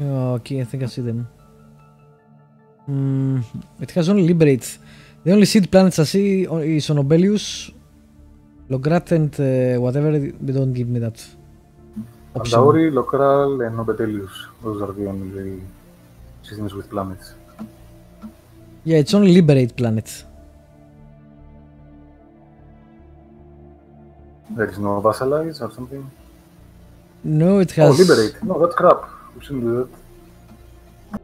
okay, I think I see them. Mm, it has only liberate. The only seed planets I see is on Obelius, Lokral, and uh, whatever. They don't give me that. Option. Kandauri, Lokral, and Obelius. Those are the only systems with planets. Yeah, it's only liberate planets. There is no vassalize or something? No, it has. Oh, liberate. No, that's crap. We shouldn't do that.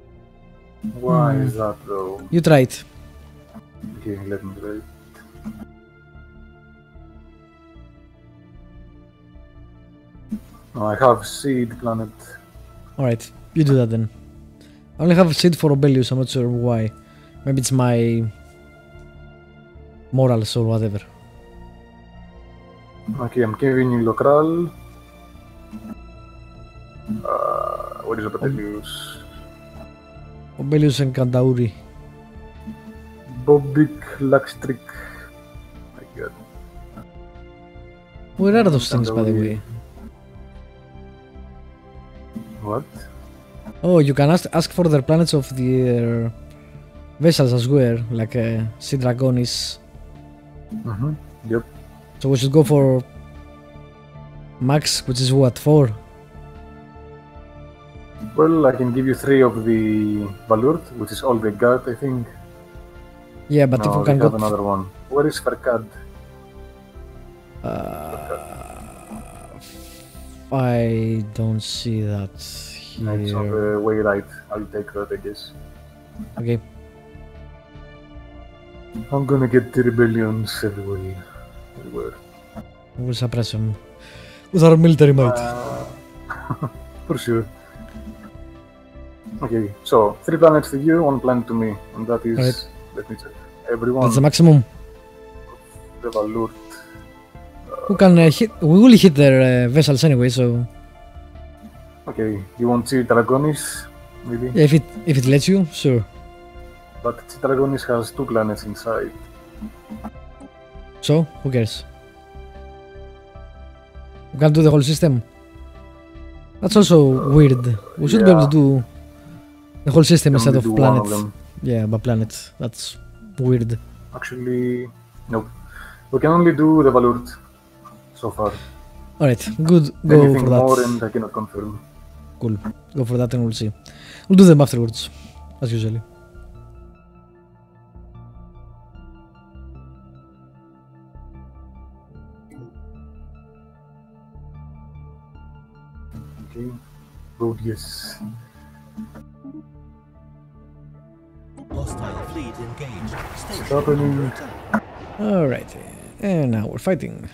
Why is that though? You try it. Okay, let me try. No, I have seed planet. Alright, you do that then. I only have seed for Obelius, I'm not sure why. Maybe it's my morals or whatever. Okay, I'm giving you Lokral. Obelius? Obelius and Kandauri. Bobic Luxtric. My god. Where are those things, by the way? What? Oh, you can ask, ask for the planets of the uh, vessels as well, like uh, Sea Dragonis. Mm-hmm. Yep. So we should go for max, which is what, 4? Well, I can give you three of the Valurt, which is all they got, I think. Yeah, but no, if we can have go... another one. Where is Farkad? Uh, I don't see that No, it's on here. the way right. I'll take that, I guess. Okay, I'm gonna get the rebellions everywhere. everywhere. we'll suppress them with our military might. Uh, for sure. Okay, so three planets to you, one planet to me, and that is Right. let me check. Everyone That's the maximum. the Valurt. Who can uh, hit? We will hit their uh, vessels anyway, so Okay, you want to see Dragonis, maybe? yeah, if it if it lets you, sure. But Dragonis has two planets inside. So who cares? We can't do the whole system. That's also weird. We should be able to do the whole system Can instead of planets. them. Yeah, but planets. That's weird. Actually, nope. We can only do the Valurt so far. All right, good. Go Anything for that. more, and I cannot confirm. Cool. Go for that and we'll see. We'll do them afterwards, as usually. Okay. Rodius. Hostile fleet engaged. Station happening? All right, and now we're fighting.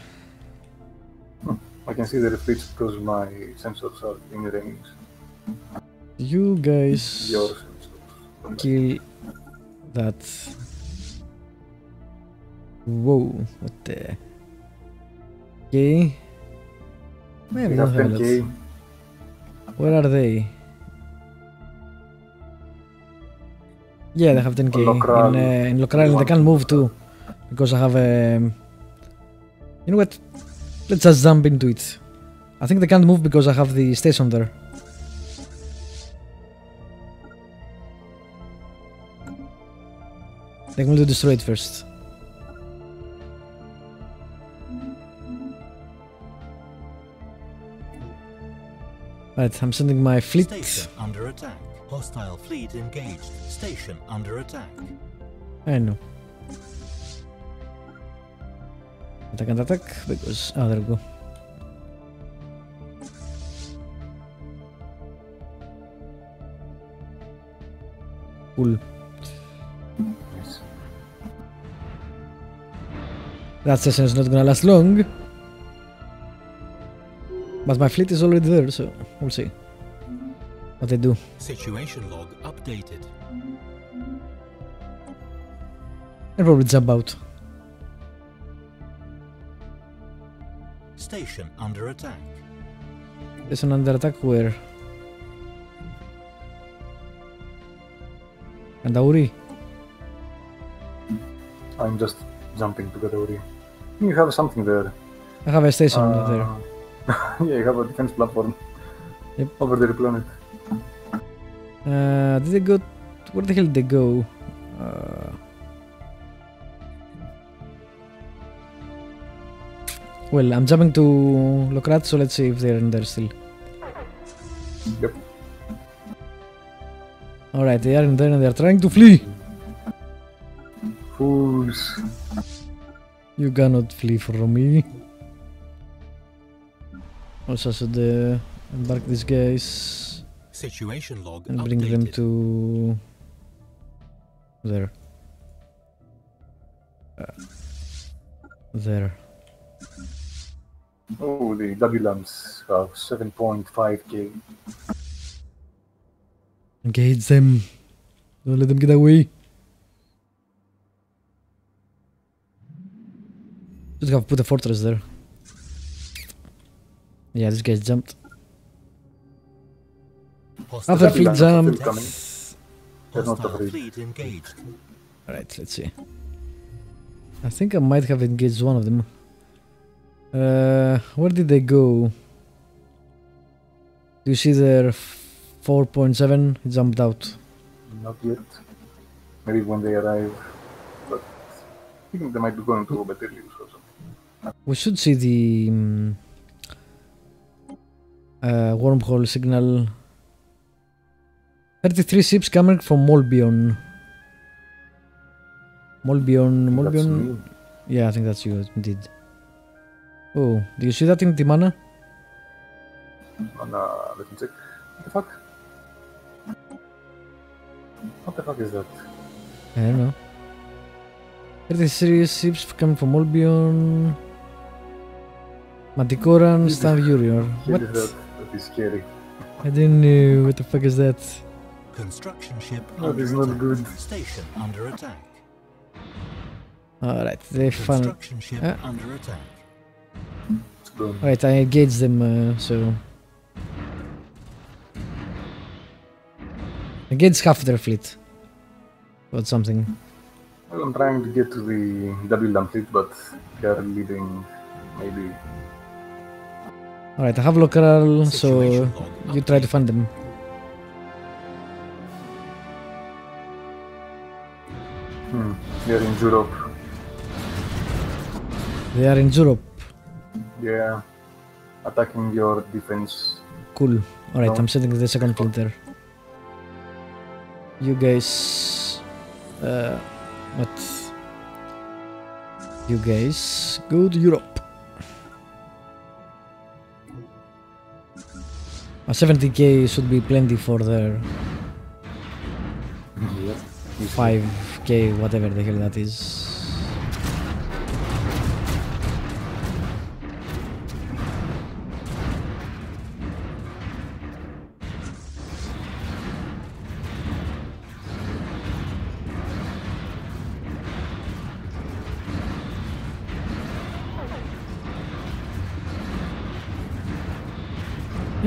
Hmm. I can see the fleets because my sensors are in range. You guys Your sensors. kill that. Whoa! What the? Okay. Man, We have have 10k. Where are they? Yeah, they have 10k. Lokral. In, uh, in Lokral, they can move too. Because I have a. You know what? Let's just jump into it. I think they can't move because I have the station there. They will destroy it first. Right, I'm sending my fleet. Station under attack. Hostile fleet engaged. Station under attack. I know. Attack and attack because oh ah, there we go. Cool. Yes. That session is not gonna last long. But my fleet is already there, so we'll see. What they do. Situation log updated. I'll probably jump out. Station under attack. There's an under attack where? And Auri. I'm just jumping to Gadori. You have something there. I have a station Uh, there. yeah, you have a defense platform Yep. over their planet. Uh, did they go? Where the hell did they go? Uh, well, I'm jumping to Lokral, so let's see if they're in there still. Yep. Alright, they are in there and they're trying to flee. Fools. You cannot flee from me. Also, I should uh, embark these guys Situation log and bring them to there. Uh, there. Oh, the W lamps have 7.5k. Engage them. Don't let them get away. Should have put a fortress there. Yeah, this guy's jumped. Hostile Other fleet lamps are still jumped. coming. They're not Hostile afraid. fleet engaged. Alright, let's see. I think I might have engaged one of them. Uh, where did they go? Do you see their 4.7? It jumped out. Not yet. Maybe when they arrive. But I think they might be going to Betelgeuse or something. We should see the um, uh, wormhole signal. 33 ships coming from Molbion. Molbion, Molbion. Yeah, I think that's you indeed. Oh, do you see that in Timana? On, let me check. What the fuck? What the fuck is that? I don't know. 33 ships coming from Molbion. Manticoran. Star Urior. What What? is that? That is scary. I didn't know. What the fuck is that? Construction ship That under is not attack. good. Station under attack. Alright, they found. Construction ship Ah. under attack. Alright, I engage them, uh, so. Engage half their fleet. Or something. Well, I'm trying to get to the W lamp fleet, but they're leaving maybe. Alright, I have local, so you try to find them. Hmm. They're in Europe. They are in Europe. Yeah. Attacking your defense. Cool. Alright, No. I'm sending the second fleet there. You guys. Uh. What? You guys go to Europe. A 70k should be plenty for their Yep. 5k, whatever the hell that is.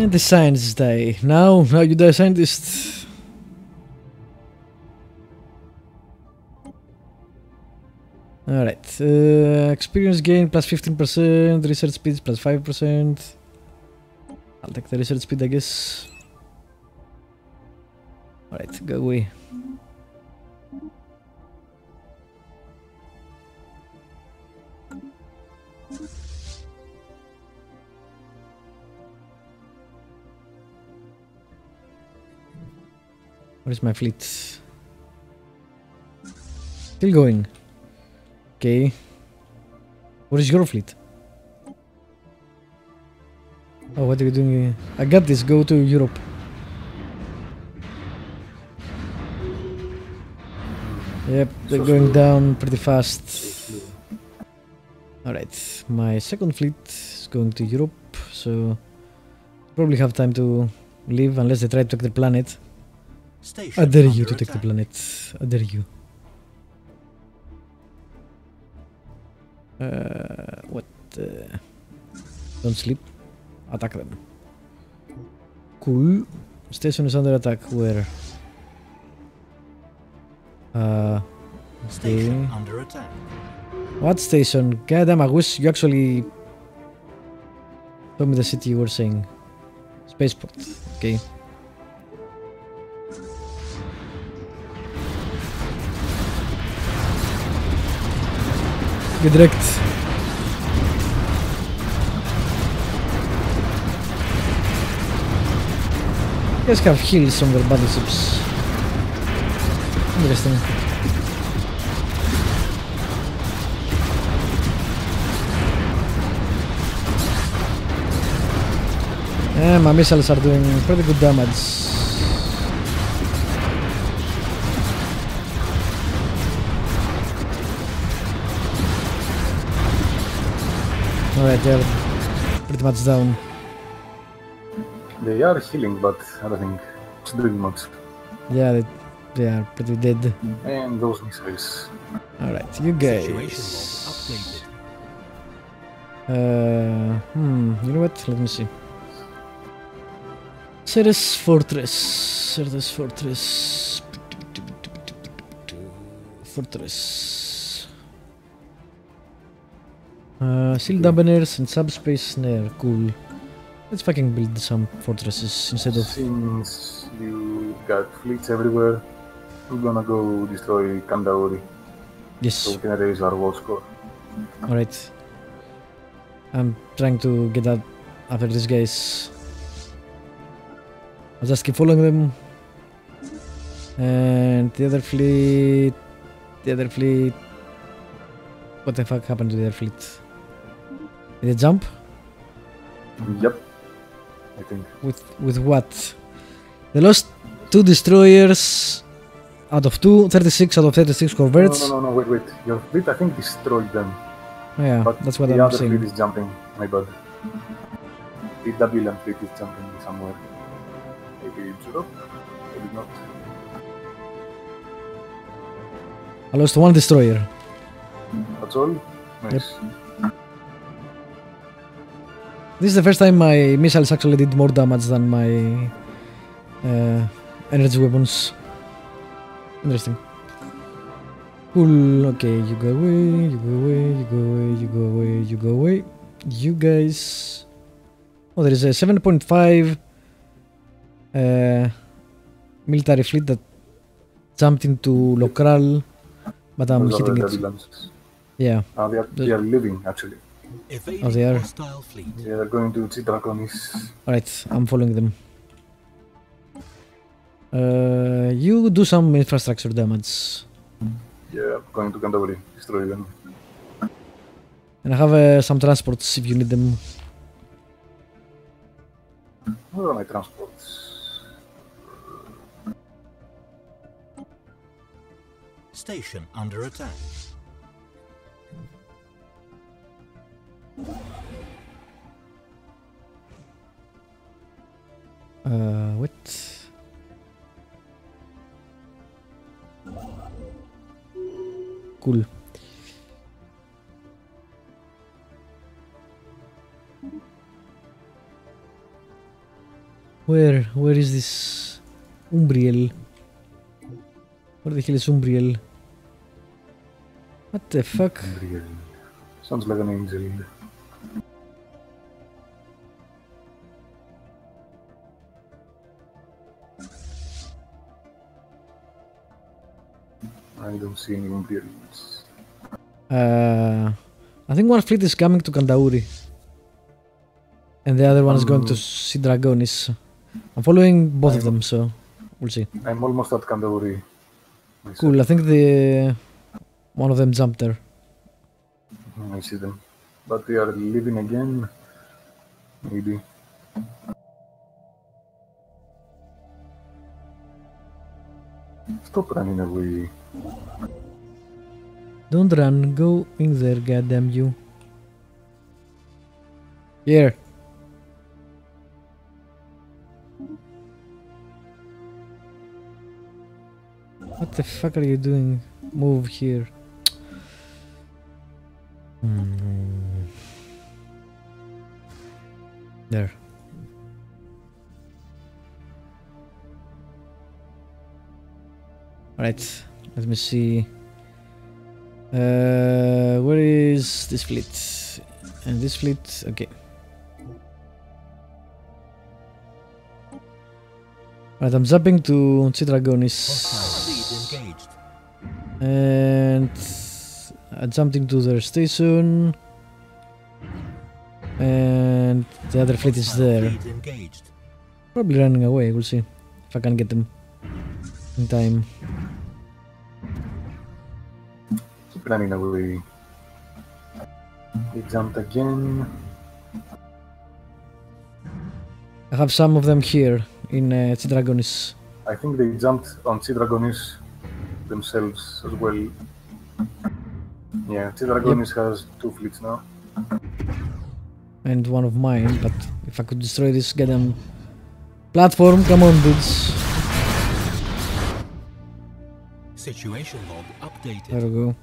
And the scientists die. Now, now you die scientists. Alright, uh, experience gain plus 15%, research speed plus 5%. I'll take the research speed, I guess. Alright, go away. Where's my fleet? Still going. Okay. What is your fleet? Oh, what are you doing? here? I got this. Go to Europe. Yep, they're going down pretty fast. Alright, my second fleet is going to Europe, so probably have time to leave unless they try to take the planet. I dare you to take the attack. planet. I dare you. Uh, what? Uh, don't sleep. Attack them. Cool. Station is under attack. Where? Uh, Station okay. under attack. What station? God damn, I wish you actually told me the city you were saying. Spaceport. Okay. You guys have heals on their battleships. Interesting. Yeah, my missiles are doing pretty good damage. Alright, they're pretty much down. They are healing, but I don't think it's doing much. Yeah, they, they are pretty dead. And those missiles. Alright, you guys. Uh, hmm, you know what? Let me see. Ceres Fortress. Ceres Fortress. Fortress. Uh, shield dampeners and subspace snare. Cool. Let's fucking build some fortresses instead of. Since you got fleets everywhere, we're gonna go destroy Kandauri so Yes. we can raise our war score. Alright. I'm trying to get out after these guys. I'll just keep following them. And the other fleet. The other fleet. What the fuck happened to the other fleet? Did they jump? Yep. I think. With with what? They lost two destroyers out of two, 36 out of 36 No, corvettes. no, no, no, wait, wait. Your fleet, I think, destroyed them. Yeah, But that's what the I'm other saying. fleet is jumping. My bad. The Dabilan fleet is jumping somewhere. Maybe it's Europe, maybe not. I lost one destroyer. That's all? Nice. This is the first time my missiles actually did more damage than my uh, energy weapons. Interesting. Cool. Okay, you go away, you go away, you go away, you go away, you go away. You guys. Oh, there is a 7.5 uh, military fleet that jumped into Lokral, but I'm Those hitting it. Yeah. Ah, they, are, they are living, actually. Evading Oh, they are. hostile fleet. They are going to Citraconis. Alright, I'm following them. Uh, you do some infrastructure damage. Yeah, going to Canterbury, destroy them. And I have uh, some transports if you need them. Where are my transports? Station under attack. Uh, what? Cool. Where, where is this Umbriel? Where the hell is Umbriel? What the fuck? Real. Sounds like an angel. I don't see any Umbriels. Uh, I think one fleet is coming to Kandauri. And the other one is going to Um, see Dragonis. I'm following both of them, so we'll see. I'm almost at myself. Cool, I think the one of them jumped there. I see them. But they are living again. Maybe. Stop running away. Don't run, go in there, goddamn you. Here. What the fuck are you doing? Move here. Hmm. There. Alright, let me see. Uh, where is this fleet? And this fleet, okay. Right, I'm zapping to Citragonis. And I jumped into their station. And the other fleet is there. Probably running away, we'll see. If I can get them in time. Keep running away. They jumped again. I have some of them here in uh, Chidragonis. I think they jumped on Chidragonis themselves as well. Yeah, Chidragonis has two fleets now. and one of mine, but if I could destroy this get goddamn platform, come on, dudes. Situation log updated. There we go.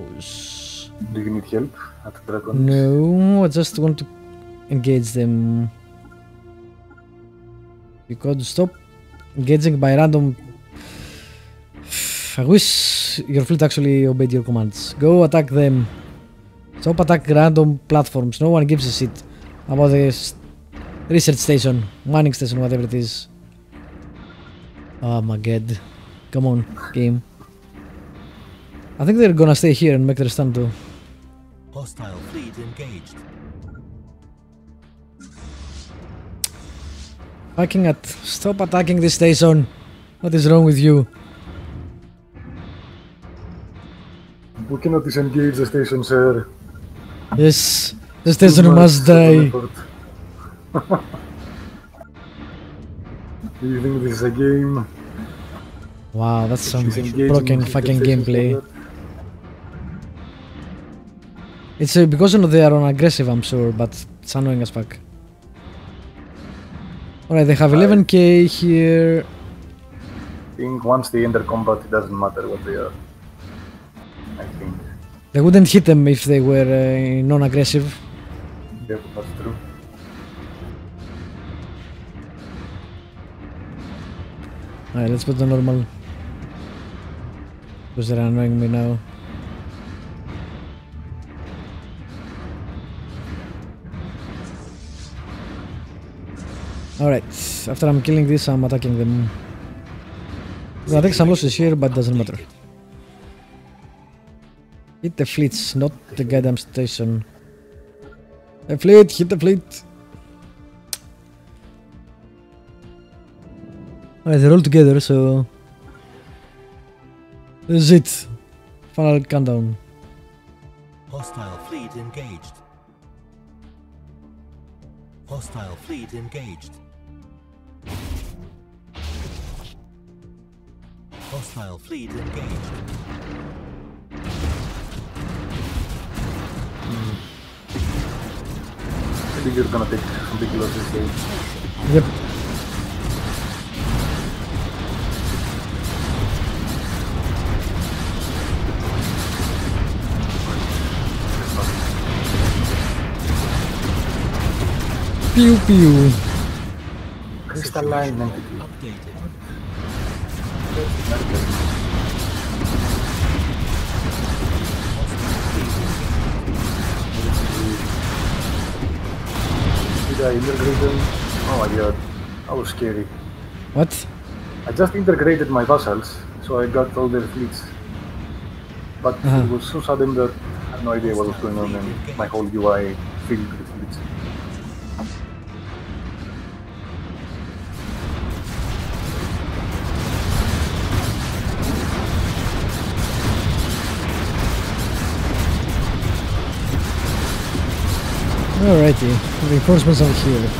Pause. Do you need help at Dragonis? No, I just want to engage them. You could stop engaging by random. I wish your fleet actually obeyed your commands. Go attack them. Stop attack random platforms. No one gives a shit about the s- research station, mining station, whatever it is. Oh my god. Come on, game. I think they're gonna stay here and make their stand too. Hostile fleet engaged. Attacking at. Stop attacking this station. What is wrong with you? We cannot disengage the station, sir. Yes, the station much must die. Do you think this is a game? Wow, that's some broken fucking stations gameplay. It's uh, because you know, they are on aggressive, I'm sure, but it's annoying as fuck. Alright, they have 11k here. I think once they enter combat, it doesn't matter what they are. I think. They wouldn't hit them if they were uh, non-aggressive. Yeah, that's true. Alright, let's put the normal. Because they're annoying me now. Alright, after I'm killing this, I'm attacking them. I take some losses here, but doesn't matter. Hit the fleets, not the goddamn station. The fleet, hit the fleet. Alright, they're all together, so. This is it. Final countdown. Hostile fleet engaged. Hostile fleet engaged. Hostile fleet engaged. I think you're gonna take some big losses here. Yep. Pew pew. Crystalline entity. Updated. Did I integrate them? Oh my god. That was scary. What? I just integrated my vassals, so I got all their fleets. But Uh-huh. it was so sudden that I had no idea what was going on and my whole UI filled with Alrighty. Reinforcements are here.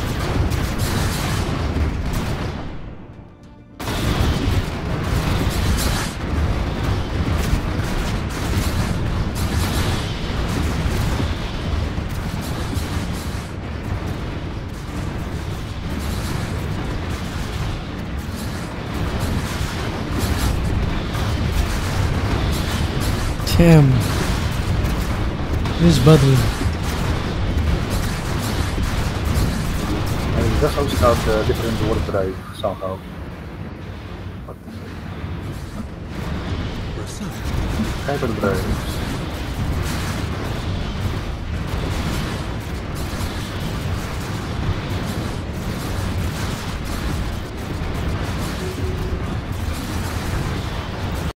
Damn. This battle. And vassals have a different warp drive somehow. But Research. hyperdrives.